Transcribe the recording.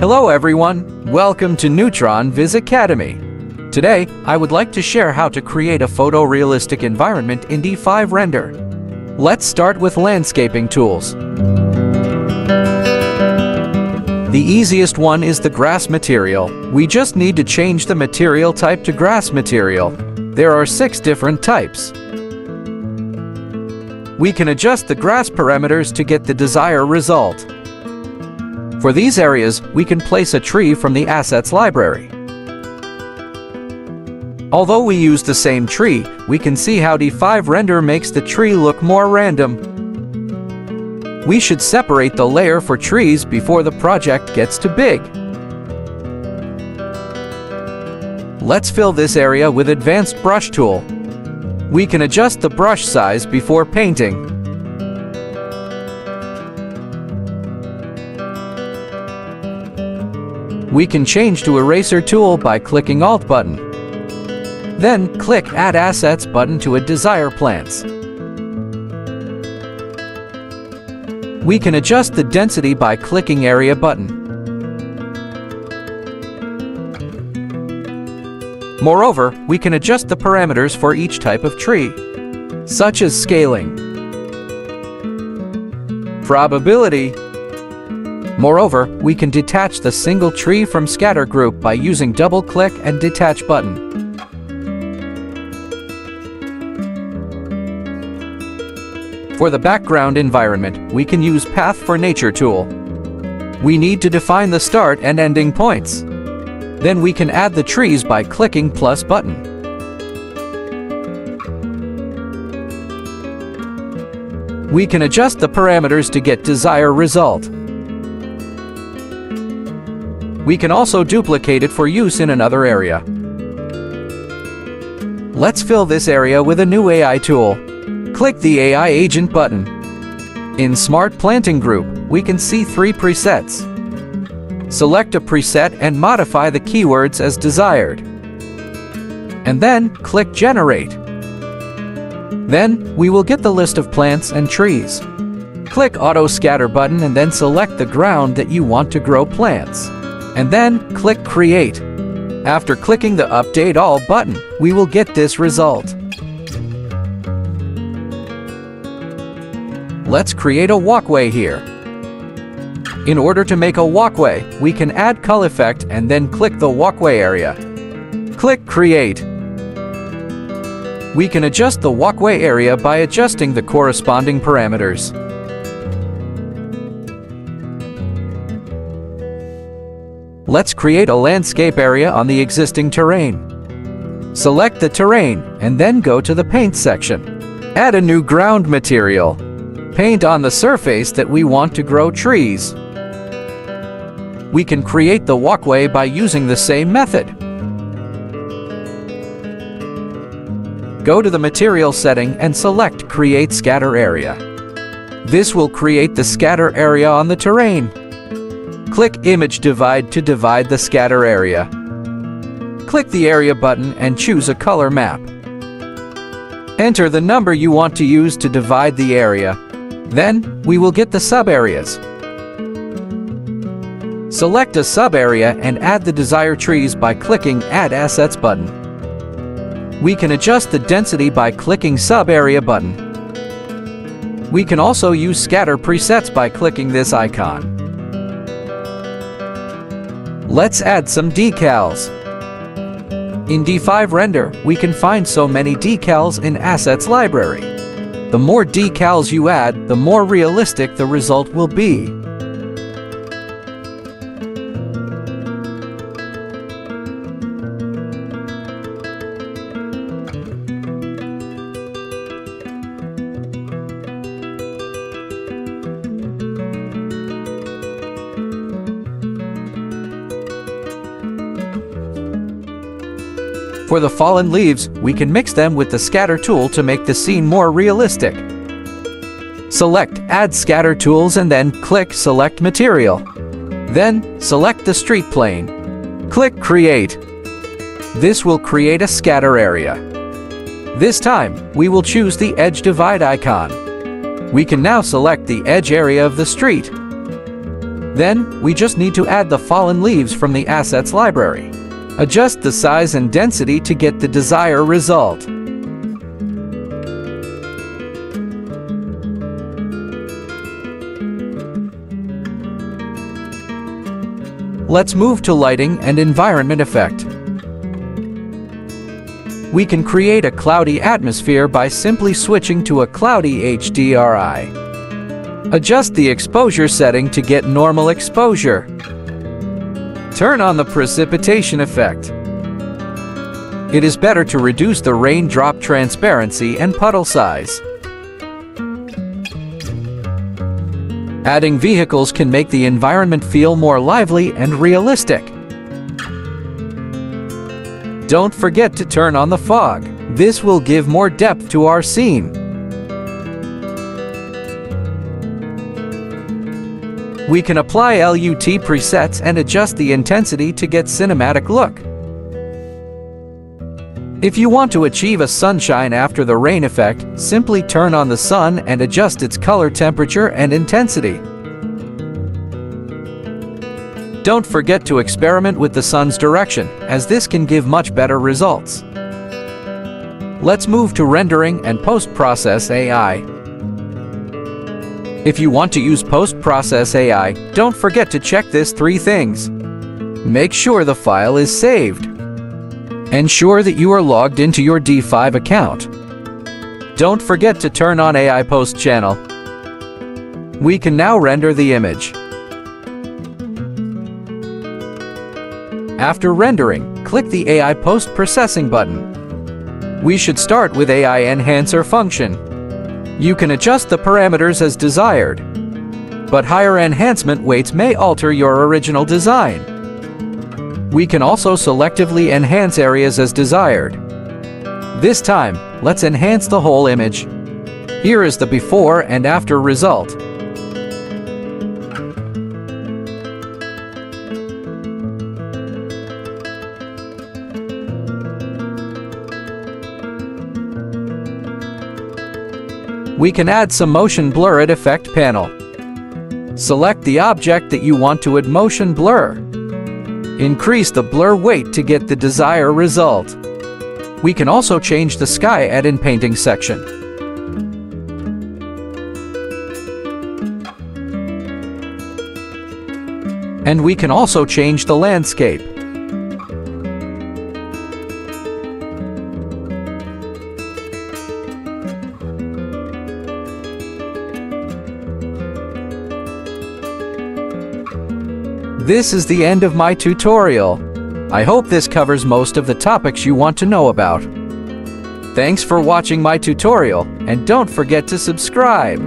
Hello everyone, welcome to Neutron Viz Academy. Today, I would like to share how to create a photorealistic environment in D5 Render. Let's start with landscaping tools. The easiest one is the grass material. We just need to change the material type to grass material. There are six different types. We can adjust the grass parameters to get the desired result. For these areas, we can place a tree from the Assets library. Although we use the same tree, we can see how D5 Render makes the tree look more random. We should separate the layer for trees before the project gets too big. Let's fill this area with Advanced Brush Tool. We can adjust the brush size before painting. We can change to Eraser tool by clicking Alt button. Then click Add Assets button to a desired plants. We can adjust the density by clicking Area button. Moreover, we can adjust the parameters for each type of tree, such as scaling, probability. Moreover, we can detach the single tree from scatter group by using double click and detach button. For the background environment, we can use Path for Nature tool. We need to define the start and ending points. Then we can add the trees by clicking plus button. We can adjust the parameters to get desired result. We can also duplicate it for use in another area. Let's fill this area with a new AI tool. Click the AI Agent button. In Smart Planting Group, we can see three presets. Select a preset and modify the keywords as desired. And then click Generate. Then we will get the list of plants and trees. Click Auto Scatter button and then select the ground that you want to grow plants. And then click Create. After clicking the Update All button, we will get this result. Let's create a walkway here. In order to make a walkway, we can add Cull Effect and then click the walkway area. Click Create. We can adjust the walkway area by adjusting the corresponding parameters. Let's create a landscape area on the existing terrain. Select the terrain and then go to the Paint section. Add a new ground material. Paint on the surface that we want to grow trees we can create the walkway by using the same method. Go to the Material setting and select Create Scatter Area. This will create the scatter area on the terrain. Click Image Divide to divide the scatter area. Click the Area button and choose a color map. Enter the number you want to use to divide the area. Then, we will get the sub-areas. Select a sub-area and add the desired trees by clicking Add Assets button. We can adjust the density by clicking Sub-Area button. We can also use scatter presets by clicking this icon. Let's add some decals. In D5 Render, we can find so many decals in Assets Library. The more decals you add, the more realistic the result will be. For the fallen leaves, we can mix them with the scatter tool to make the scene more realistic. Select Add Scatter Tools and then click Select Material. Then, select the street plane. Click Create. This will create a scatter area. This time, we will choose the Edge Divide icon. We can now select the edge area of the street. Then, we just need to add the fallen leaves from the assets library. Adjust the size and density to get the desired result. Let's move to lighting and environment effect. We can create a cloudy atmosphere by simply switching to a cloudy HDRI. Adjust the exposure setting to get normal exposure. Turn on the precipitation effect. It is better to reduce the raindrop transparency and puddle size. Adding vehicles can make the environment feel more lively and realistic. Don't forget to turn on the fog. This will give more depth to our scene. We can apply LUT presets and adjust the intensity to get cinematic look. If you want to achieve a sunshine after the rain effect, simply turn on the sun and adjust its color temperature and intensity. Don't forget to experiment with the sun's direction, as this can give much better results. Let's move to rendering and post-process AI. If you want to use post-process AI, don't forget to check this three things. Make sure the file is saved. Ensure that you are logged into your D5 account. Don't forget to turn on AI Post channel. We can now render the image. After rendering, click the AI Post Processing button. We should start with AI Enhancer function. You can adjust the parameters as desired, but higher enhancement weights may alter your original design. We can also selectively enhance areas as desired. This time, let's enhance the whole image. Here is the before and after result. We can add some motion blur at Effect panel. Select the object that you want to add motion blur. Increase the blur weight to get the desired result. We can also change the sky add in painting section. And we can also change the landscape. This is the end of my tutorial. I hope this covers most of the topics you want to know about. Thanks for watching my tutorial, and don't forget to subscribe.